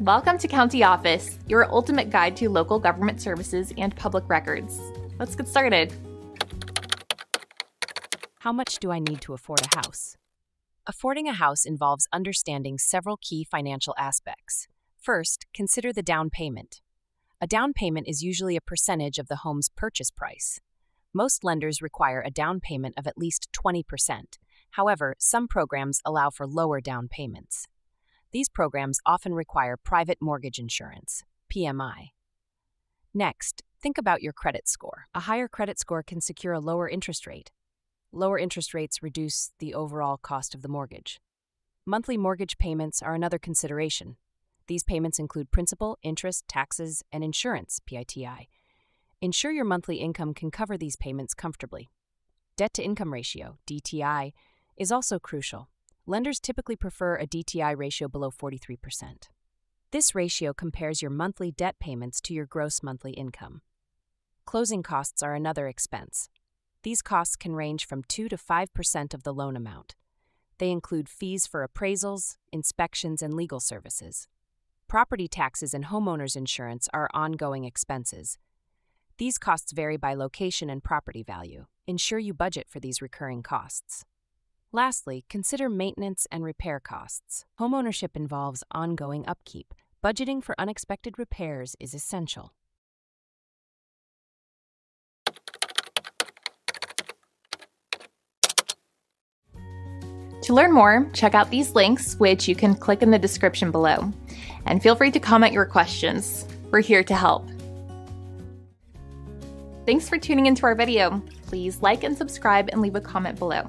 Welcome to County Office, your ultimate guide to local government services and public records. Let's get started. How much do I need to afford a house? Affording a house involves understanding several key financial aspects. First, consider the down payment. A down payment is usually a percentage of the home's purchase price. Most lenders require a down payment of at least 20%. However, some programs allow for lower down payments. These programs often require private mortgage insurance, PMI. Next, think about your credit score. A higher credit score can secure a lower interest rate. Lower interest rates reduce the overall cost of the mortgage. Monthly mortgage payments are another consideration. These payments include principal, interest, taxes, and insurance, PITI. Ensure your monthly income can cover these payments comfortably. Debt to income ratio, DTI, is also crucial lenders typically prefer a DTI ratio below 43%. This ratio compares your monthly debt payments to your gross monthly income. Closing costs are another expense. These costs can range from 2 to 5% of the loan amount. They include fees for appraisals, inspections, and legal services. Property taxes and homeowners insurance are ongoing expenses. These costs vary by location and property value. Ensure you budget for these recurring costs. Lastly, consider maintenance and repair costs. Homeownership involves ongoing upkeep. Budgeting for unexpected repairs is essential. To learn more, check out these links, which you can click in the description below. And feel free to comment your questions. We're here to help. Thanks for tuning into our video. Please like and subscribe and leave a comment below.